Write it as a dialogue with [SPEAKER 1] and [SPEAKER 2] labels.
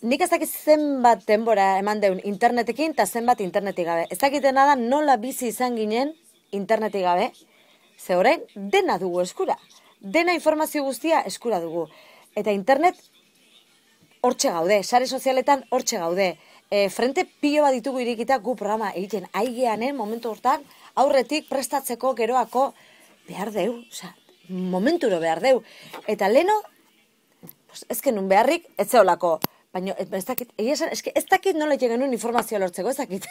[SPEAKER 1] nik ez dakit zenbat denbora eman deun internetekin eta zenbat internetik gabe. Ez dakitena da nola bizi izan ginen internetik gabe, ze orain dena dugu eskura. Dena informazio guztia eskura dugu. Eta internet hortxe gaude, sare sozialetan hortxe gaude. E, frente pilo bat ditugu irikita gu programa egiten aigeanen momentu hortan aurretik prestatzeko geroako behar deu, oza, momenturo behar deu. Eta leno, pues, ezken nun beharrik, ez zeolako, baina ez dakit, ez, ez dakit nola genuen informazioa lortzeko, ez dakit.